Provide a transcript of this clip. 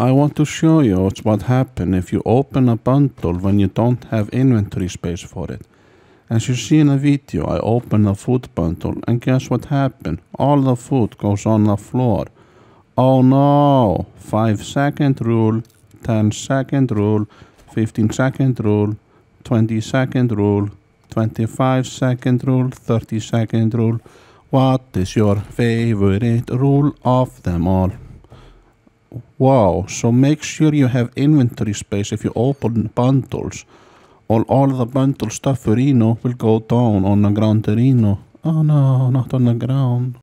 I want to show you what happens if you open a bundle when you don't have inventory space for it. As you see in the video, I open the food bundle and guess what happened? All the food goes on the floor. Oh no! 5 second rule, 10 second rule, 15 second rule, 20 second rule, 25 second rule, 30 second rule. What is your favorite rule of them all? Wow, so make sure you have inventory space if you open bundles. All, all the bundle stuff for Reno will go down on the ground Reno. Oh no, not on the ground.